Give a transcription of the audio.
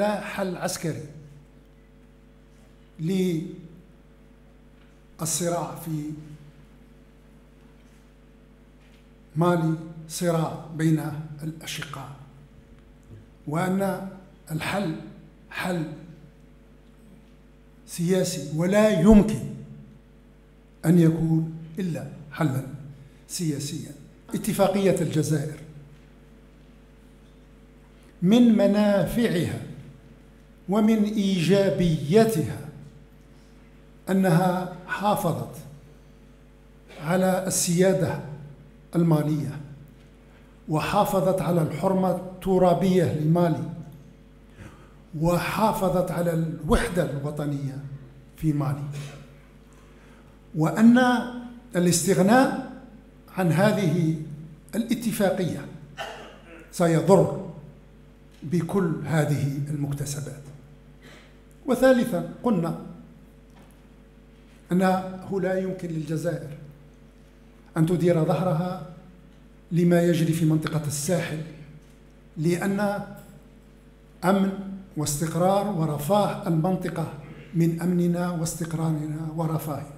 لا حل عسكري للصراع في مالي صراع بين الأشقاء وأن الحل حل سياسي ولا يمكن أن يكون إلا حلا سياسيا. اتفاقية الجزائر من منافعها ومن إيجابيتها أنها حافظت على السيادة المالية وحافظت على الحرمة الترابية لمالي وحافظت على الوحدة الوطنية في مالي. وأن الاستغناء عن هذه الاتفاقية سيضر بكل هذه المكتسبات. وثالثا قلنا أنه لا يمكن للجزائر أن تدير ظهرها لما يجري في منطقة الساحل لأن أمن واستقرار ورفاه المنطقة من أمننا واستقرارنا ورفاهنا